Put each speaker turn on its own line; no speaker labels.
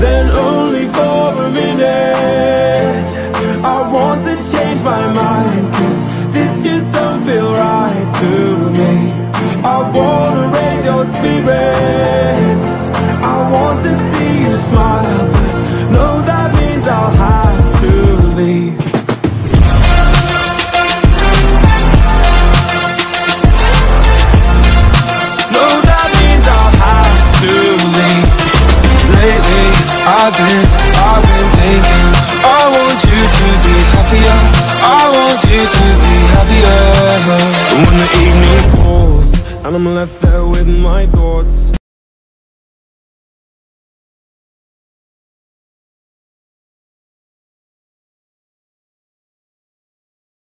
then only for a minute. I want to change my mind, cause this just don't feel right to me. I wanna raise your spirits. I want to see you smile, I've been, I've been thinking. I want you to be happier. I want you to be happier. When the evening falls and I'm left there with my thoughts,